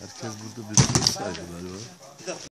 Herkes burada birbirine şey saygı galiba.